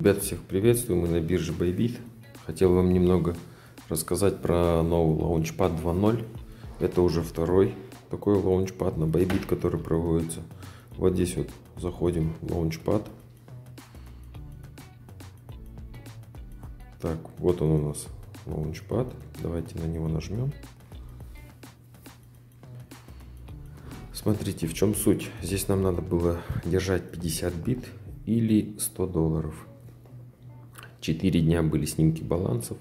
Ребят, всех приветствую, мы на бирже Bybit. Хотел вам немного рассказать про новый Launchpad 2.0. Это уже второй такой Launchpad на Bybit, который проводится. Вот здесь вот заходим в Launchpad. Так, вот он у нас Launchpad. Давайте на него нажмем. Смотрите, в чем суть. Здесь нам надо было держать 50 бит или 100 долларов. 4 дня были снимки балансов.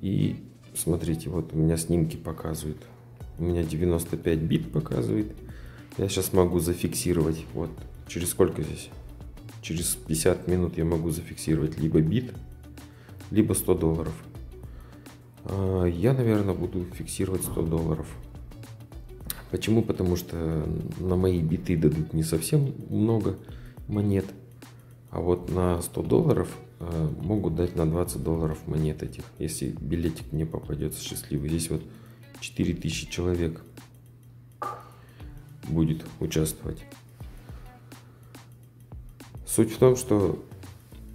И смотрите, вот у меня снимки показывают. У меня 95 бит показывает. Я сейчас могу зафиксировать. Вот через сколько здесь? Через 50 минут я могу зафиксировать либо бит, либо 100 долларов. А, я, наверное, буду фиксировать 100 долларов. Почему? Потому что на мои биты дадут не совсем много монет. А вот на 100 долларов могут дать на 20 долларов монет этих, если билетик мне попадется счастливый. Здесь вот 4000 человек будет участвовать. Суть в том, что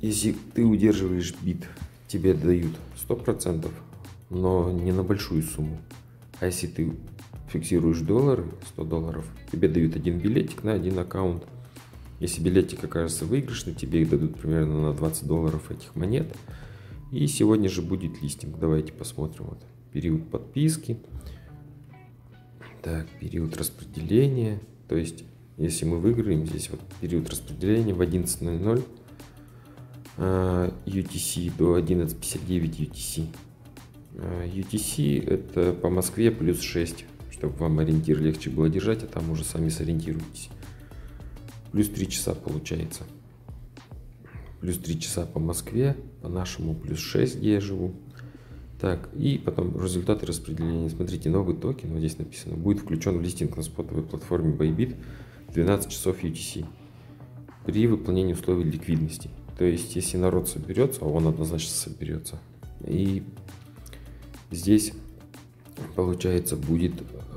если ты удерживаешь бит, тебе дают 100%, но не на большую сумму. А если ты фиксируешь доллары, 100 долларов, тебе дают один билетик на один аккаунт. Если билетик окажется выигрышный, тебе их дадут примерно на 20 долларов этих монет. И сегодня же будет листинг. Давайте посмотрим. Вот период подписки. Так, период распределения. То есть, если мы выиграем, здесь вот период распределения в 11.00 UTC а, до 11.59 UTC. UTC это по Москве плюс 6 чтобы вам ориентир легче было держать, а там уже сами сориентируйтесь. Плюс 3 часа получается. Плюс 3 часа по Москве, по нашему плюс 6, где я живу. Так, и потом результаты распределения. Смотрите, новый токен, вот здесь написано, будет включен в листинг на спотовой платформе Bybit 12 часов UTC при выполнении условий ликвидности. То есть, если народ соберется, а он однозначно соберется, и здесь, получается, будет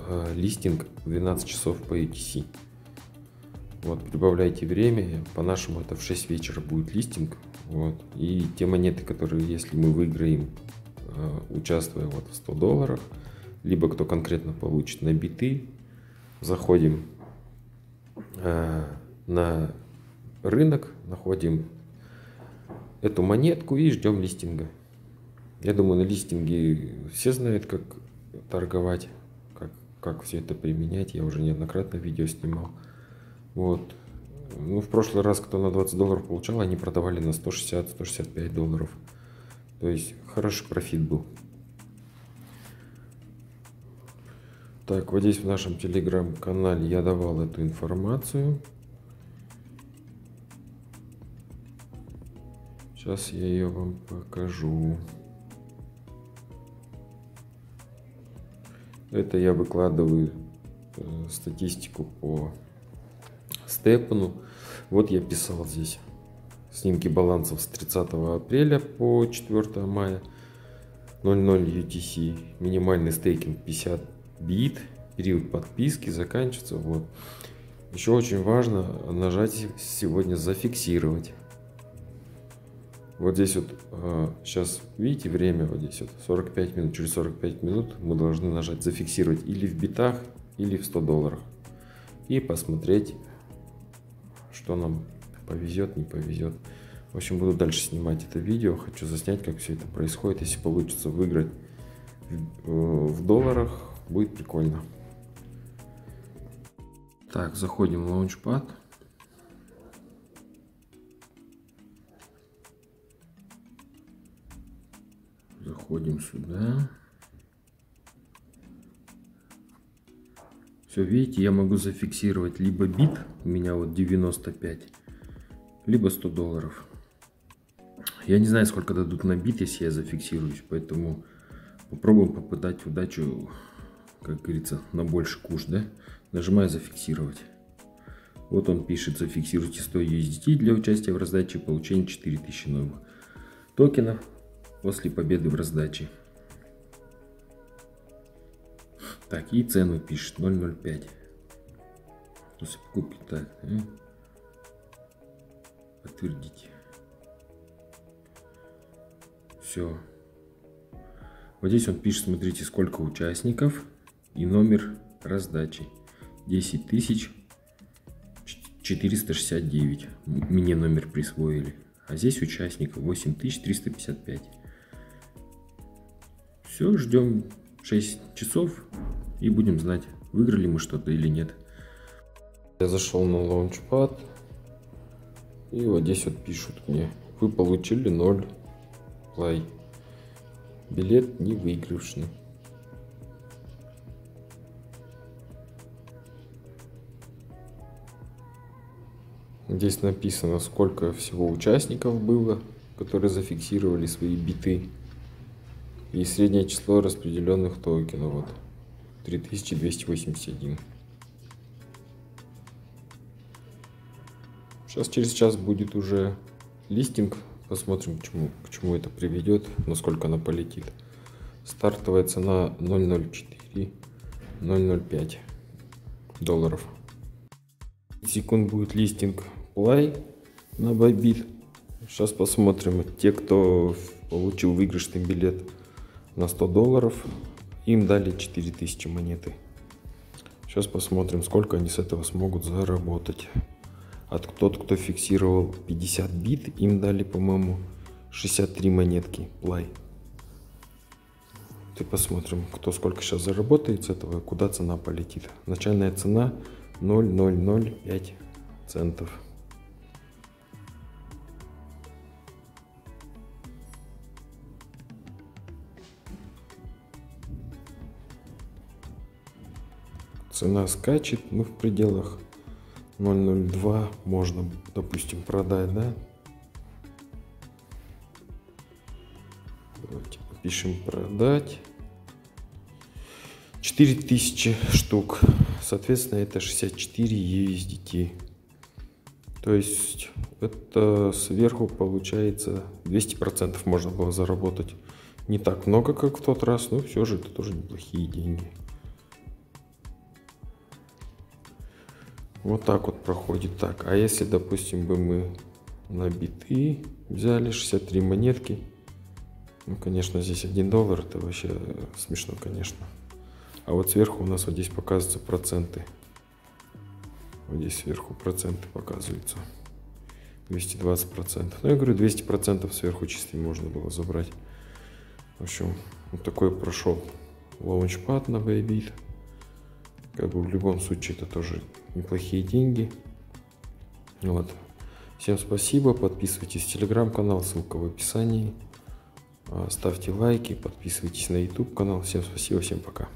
э, листинг 12 часов по UTC. Вот, прибавляйте время, по-нашему это в 6 вечера будет листинг. Вот, и те монеты, которые, если мы выиграем, э, участвуя вот в 100 долларах, либо кто конкретно получит на биты, заходим э, на рынок, находим эту монетку и ждем листинга. Я думаю, на листинге все знают, как торговать как все это применять. Я уже неоднократно видео снимал. Вот. Ну, в прошлый раз, кто на 20 долларов получал, они продавали на 160-165 долларов. То есть, хороший профит был. Так, вот здесь в нашем телеграм-канале я давал эту информацию. Сейчас я ее вам покажу. Это я выкладываю э, статистику по Степану. Вот я писал здесь снимки балансов с 30 апреля по 4 мая 00 UTC. Минимальный стейкинг 50 бит. Период подписки заканчивается. Вот. Еще очень важно нажать сегодня зафиксировать. Вот здесь вот сейчас, видите, время вот здесь вот 45 минут. Через 45 минут мы должны нажать зафиксировать или в битах, или в 100 долларах. И посмотреть, что нам повезет, не повезет. В общем, буду дальше снимать это видео. Хочу заснять, как все это происходит. Если получится выиграть в, э, в долларах, будет прикольно. Так, заходим в Launchpad. Заходим сюда. Все, видите, я могу зафиксировать либо бит, у меня вот 95, либо 100 долларов. Я не знаю, сколько дадут на бит, если я зафиксируюсь, поэтому попробуем попытать удачу, как говорится, на больше куш, да? Нажимаю зафиксировать. Вот он пишет, зафиксируйте 100 USDT для участия в раздаче и получения 4000 новых токенов после победы в раздаче. Так, и цену пишет 0,05. После покупки так. Э? Подтвердить. Все. Вот здесь он пишет, смотрите, сколько участников и номер раздачи. 10 тысяч 469. Мне номер присвоили. А здесь участников 8355. Все, ждем 6 часов и будем знать, выиграли мы что-то или нет. Я зашел на лаунчпад. И вот здесь вот пишут мне. Вы получили 0 плей. Билет не выигрышный. Здесь написано, сколько всего участников было, которые зафиксировали свои биты. И среднее число распределенных токенов. Вот. 3281. Сейчас через час будет уже листинг. Посмотрим, к чему, к чему это приведет, насколько она полетит. Стартовая цена 0.04, 0.05 долларов. Секунд будет листинг Play на Bybit. Сейчас посмотрим. Те, кто получил выигрышный билет на 100 долларов, им дали 4000 монеты. Сейчас посмотрим, сколько они с этого смогут заработать. А тот, кто фиксировал 50 бит, им дали, по-моему, 63 монетки Play. Ты посмотрим, кто сколько сейчас заработает с этого, куда цена полетит. Начальная цена 0,005 центов. Цена скачет, ну, в пределлах 0.02 можно, допустим, продать, да? Давайте напишем продать. 4000 штук. Соответственно, это 64 USDT. То есть это сверху получается 200% можно было заработать. Не так много, как в тот раз, но все же это тоже неплохие деньги. Вот так вот проходит так. А если, допустим, бы мы на биты взяли 63 монетки, ну, конечно, здесь 1 доллар, это вообще смешно, конечно. А вот сверху у нас вот здесь показываются проценты. Вот здесь сверху проценты показываются. 220 процентов. Ну, я говорю, 200 процентов сверху чистый можно было забрать. В общем, вот такой прошел лаунчпад на Bybit. Как бы в любом случае это тоже неплохие деньги. Вот. Всем спасибо, подписывайтесь в телеграм-канал, ссылка в описании. А, ставьте лайки, подписывайтесь на YouTube канал. Всем спасибо, всем пока.